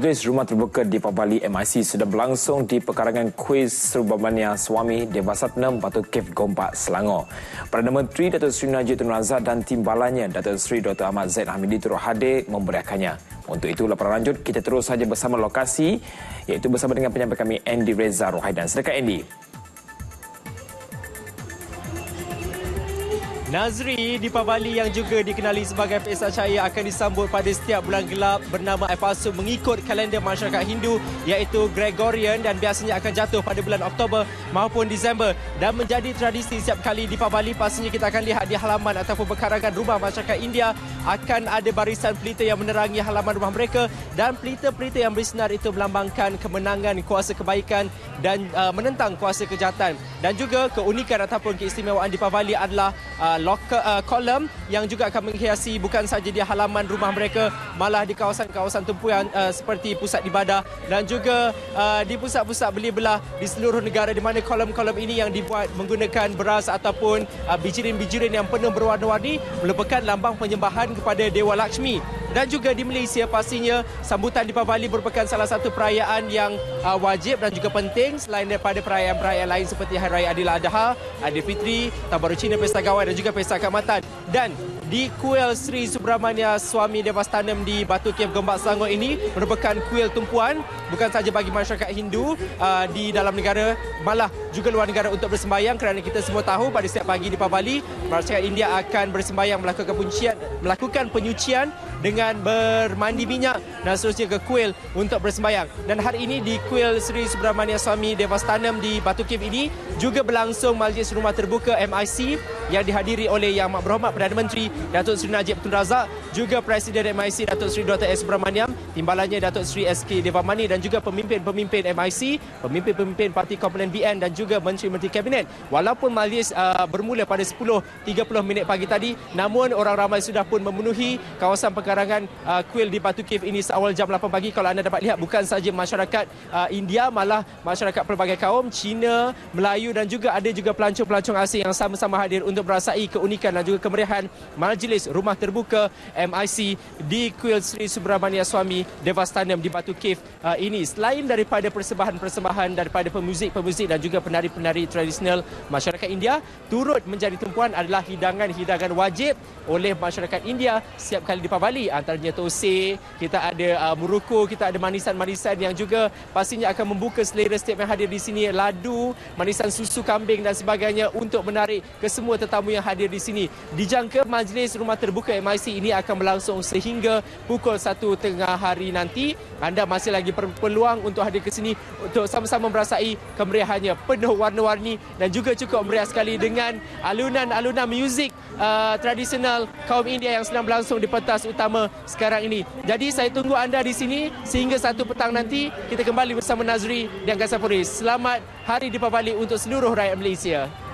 Majlis Rumah Terbuka di Pabali MIC sudah berlangsung di pekarangan kuis Serubamania Suami Devasatnam Batu Kev Gombak, Selangor. Perdana Menteri Datuk Seri Najib Tun Razak dan timbalannya Datuk Seri Dr. Ahmad Zaid Hamidi turut hadir memberiakannya. Untuk itu, laporan lanjut kita terus saja bersama lokasi iaitu bersama dengan penyampai kami Andy Reza Rohaidan. Silakan Andy. Nazri di Pabali yang juga dikenali sebagai Pesta Cahaya akan disambut pada setiap bulan gelap bernama Aipasu mengikut kalender masyarakat Hindu iaitu Gregorian dan biasanya akan jatuh pada bulan Oktober maupun Disember. Dan menjadi tradisi setiap kali di Pabali pastinya kita akan lihat di halaman ataupun pekarangan rumah masyarakat India akan ada barisan pelita yang menerangi halaman rumah mereka dan pelita-pelita yang bersinar itu melambangkan kemenangan kuasa kebaikan dan uh, menentang kuasa kejahatan. Dan juga keunikan ataupun keistimewaan di Pabali adalah uh, locker uh, kolom yang juga akan menghiasi bukan saja di halaman rumah mereka malah di kawasan-kawasan tumpuan uh, seperti pusat ibadah dan juga uh, di pusat-pusat beli belah di seluruh negara di mana kolom-kolom ini yang dibuat menggunakan beras ataupun uh, bijirin-bijirin yang penuh berwarna-warni merupakan lambang penyembahan kepada Dewa Lakshmi dan juga di Malaysia pastinya sambutan di Pabali merupakan salah satu perayaan yang uh, wajib dan juga penting selain daripada perayaan-perayaan lain seperti Hari Raya Adil Adha, Aidilfitri, Tabarut Cina, Pesta Gawai dan juga Pesta Kamatan. Dan di kuil Sri Subramania Swami Devastanam di Batu Kiev Gembak Selangor ini merupakan kuil tumpuan bukan saja bagi masyarakat Hindu uh, di dalam negara malah juga luar negara untuk bersembayang kerana kita semua tahu pada setiap pagi di Pabali masyarakat India akan bersembayang melakukan penyucian melakukan penyucian dengan bermandi minyak dan seterusnya ke kuil untuk bersembayang dan hari ini di kuil Sri Subramania Swami Devastanam di Batu Kiev ini juga berlangsung majlis rumah terbuka MIC yang dihadiri oleh Yang Amat Berhormat Perdana Menteri Datuk Seri Najib Tun Razak, juga Presiden MIC Datuk Seri Dr. S. Subramaniam, timbalannya Datuk Seri SK Devamani dan juga pemimpin-pemimpin MIC, pemimpin-pemimpin Parti Komponen BN dan juga Menteri-Menteri Kabinet. Walaupun majlis uh, bermula pada 10.30 minit pagi tadi, namun orang ramai sudah pun memenuhi kawasan pekarangan uh, kuil di Batu Cave ini seawal jam 8 pagi. Kalau anda dapat lihat, bukan saja masyarakat uh, India, malah masyarakat pelbagai kaum, Cina, Melayu dan juga ada juga pelancong-pelancong asing yang sama-sama hadir untuk merasai keunikan dan juga kemeriahan majlis rumah terbuka MIC di Kuil Sri Subramania Swami Devastanam di Batu Cave uh, ini. Selain daripada persembahan-persembahan daripada pemuzik-pemuzik dan juga penari-penari tradisional masyarakat India, turut menjadi tumpuan adalah hidangan-hidangan wajib oleh masyarakat India setiap kali di Pabali. Antaranya tose, kita ada uh, muruku, kita ada manisan-manisan yang juga pastinya akan membuka selera setiap yang hadir di sini. Ladu, manisan susu kambing dan sebagainya untuk menarik ke semua tetamu yang hadir di sini. Dijangka majlis rumah terbuka MIC ini akan berlangsung sehingga pukul 1 tengah hari nanti. Anda masih lagi berpeluang untuk hadir ke sini untuk sama-sama merasai kemeriahannya penuh warna-warni dan juga cukup meriah sekali dengan alunan-alunan muzik uh, tradisional kaum India yang sedang berlangsung di pentas utama sekarang ini. Jadi saya tunggu anda di sini sehingga satu petang nanti kita kembali bersama Nazri dan Gasapuri. Selamat Hari Deepavali untuk seluruh rakyat Malaysia.